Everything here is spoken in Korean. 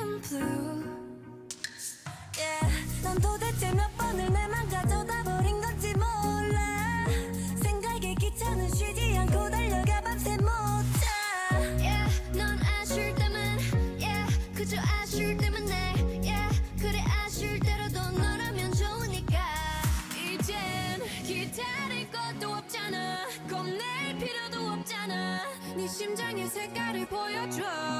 in blue yeah. 난 도대체 몇 번을 내맘 가져다 버린 건지 몰라 생각에 귀찮은 쉬지 않고 달려가 밤새 못자 yeah. 넌 아쉬울 때만 yeah. 그저 아쉬울 때만 내 yeah. 그래 아쉬울 때라도 너라면 좋으니까 이젠 기다릴 것도 없잖아 겁낼 필요도 없잖아 네 심장의 색깔을 보여줘